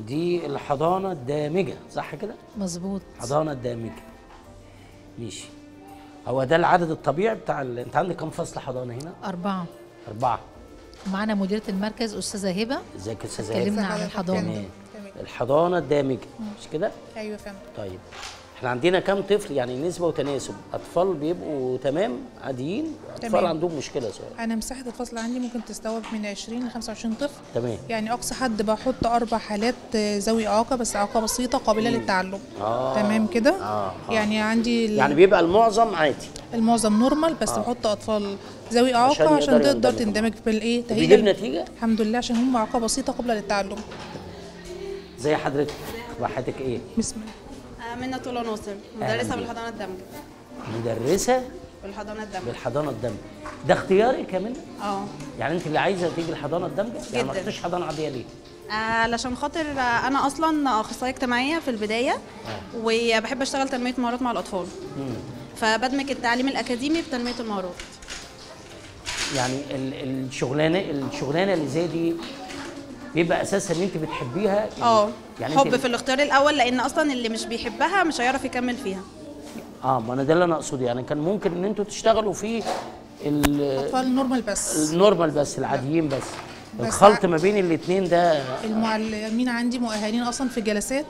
دي الحضانة الدامجة صح كده؟ مظبوط. حضانة دامجه ماشي. هو ده العدد الطبيعي بتاع ال... انت عندك كم فصل حضانة هنا؟ أربعة. أربعة. معانا مديرة المركز أستاذة هبة. إزيك يا أستاذة اتكلمنا هبة؟ عن الحضانة. تمام. الحضانة الدامجة مش كده؟ أيوه فندم طيب. إحنا عندنا كم طفل يعني نسبة وتناسب؟ أطفال بيبقوا تمام؟ عاديين؟ أطفال تمام. عندهم مشكلة شوية أنا مساحة الفصل عندي ممكن تستوعب من 20 ل 25 طفل. تمام. يعني أقصى حد بحط أربع حالات آه، ذوي إعاقة بس إعاقة بسيطة قابلة للتعلم. آه. تمام كده؟ آه، آه. يعني عندي ال- يعني بيبقى المعظم عادي. المعظم نورمال بس بحط أطفال ذوي إعاقة عشان تقدر. تندمج في الايه بيجيب نتيجة؟ الحمد لله عشان هم إعاقة بسيطة قابلة للتعلم. زي حضرتك. وحياتك إيه؟ بسم الله. آه، منى طولة ناصر بيك. بالحضانة الدمج مدرسة؟ بالحضانة الدمج بالحضانة الدمج ده اختياري كمان؟ آه. يعني انت اللي عايزة تيجي الحضانة الدمجه يعني ما. رحتش حضانة عادية ليه؟ آه، علشان خاطر آه، أنا أصلا أخصائية اجتماعية في البداية وبحب أشتغل تنمية مهارات مع الأطفال. فبدمج التعليم الأكاديمي بتنمية المهارات. يعني ال- الشغلانه الشغلانة اللي زي دي بيبقى اساسها ان أنت بتحبيها يعني- آه يعني حب أنت في الاختيار الأول لأن أصلا اللي مش بيحبها مش هيعرف يكمل فيها. آه ما أنا ده اللي أنا أقصده يعني كان ممكن إن أنتوا تشتغلوا في ال- اطفال normal بس. ال normal بس العاديين بس. بس الخلط ما بين الاثنين ده المعلمين عندي مؤهلين أصلا في جلسات.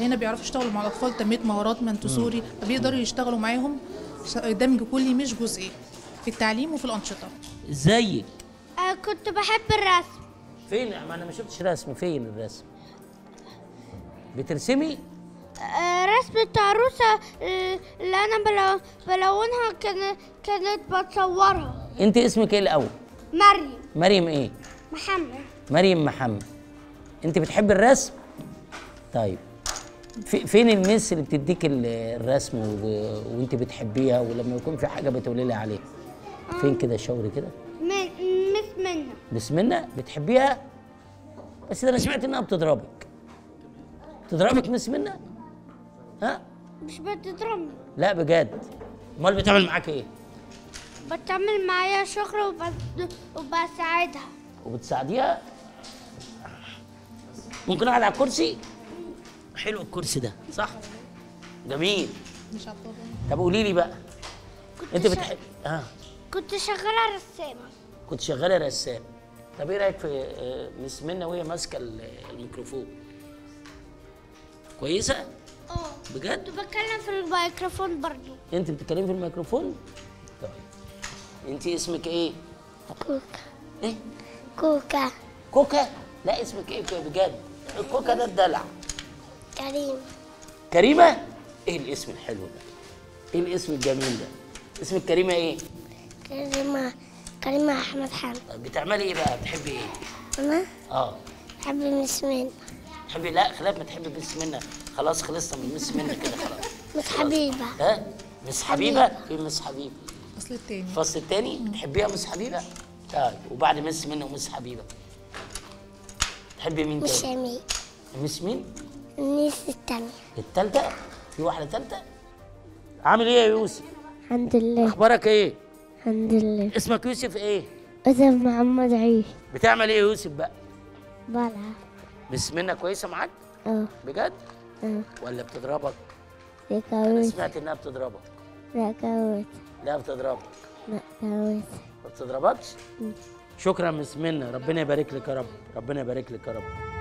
هنا بيعرفوا يشتغلوا مع الأطفال تنميه مهارات منتسوري فبيقدروا يشتغلوا معاهم؟ دمج كلي مش جزئي. في التعليم وفي الأنشطة. إزيك؟ آه كنت بحب الرسم. فين؟ ما أنا ما شفتش رسم فين الرسم؟ بترسمي؟ آه رسمة عروسة آه، اللي بلو بلونها كان كانت بتصورها. أنت اسمك إيه الأول؟ مريم. مريم إيه؟ محمد. مريم محمد. أنت بتحب الرسم؟ طيب. في فين المس اللي بتديك ال- الرسم وأنت بتحبيها ولما يكون في حاجة بتقولي لي عليها؟ فين كده شاوري كده؟ مس منى بس منى بتحبيها؟ بس أنا سمعت إنها بتضربك. بتضربك مس منى ها؟ مش بتضربني لا بجد. أمال بتعمل معاك إيه؟ بتعمل معايا وبس وبساعدها. وبتساعديها؟ ممكن أقعد على الكرسي؟ حلو الكرسي ده صح؟ جميل. مش طب قولي لي بقى. كنت أنت بتحب آه كنت شغالة رسامة. كنت شغالة رسام طب إيه رأيك في آه، مس منى وهي ماسكة ال- الميكروفون؟ كويسة؟ آه. بجد؟ بتكلم في الميكروفون برضو. انت بتتكلمي في الميكروفون؟ طيب. انت اسمك إيه؟ كوكا. إيه؟ كوكا. كوكا؟ لا اسمك إيه؟ بجد. الكوكا ده الدلع. كريم. كريمة؟ إيه الاسم الحلو ده؟ إيه الاسم الجميل ده؟ اسمك كريمة إيه؟ كريمة. كريمة أحمد حمد طيب بتعملي إيه بقى؟ بتحبي إيه؟ أنا؟ آه. بحب مس منى تحبي لا خلاف ما تحبي مس منى خلاص خلصنا من مس منى كده خلاص. مس حبيبة. ها؟ مس حبيبة؟ في مس حبيبة. الفصل التاني. الفصل الثاني بتحبيها مس حبيبة؟ طيب وبعد مس منى ومس حبيبة. تحبي مين مش تاني؟ شميل مس مين؟ الناس التانية. الثالثه في واحدة ثالثه عامل إيه يا يوسف؟ الحمد لله. أخبارك إيه؟ الحمد لله. اسمك يوسف إيه؟ أسف محمد عيش بتعمل إيه يا يوسف بقى؟ بلعب. مس منى كويسة معاك؟ أه. بجد؟ أه. ولا بتضربك؟ أنا لكوت سمعت إنها بتضربك. لكوت لا بتضربك. لكوت ما بتضربكش؟ شكرا مس منى ربنا يبارك لك يا رب. ربنا يبارك لك يا رب.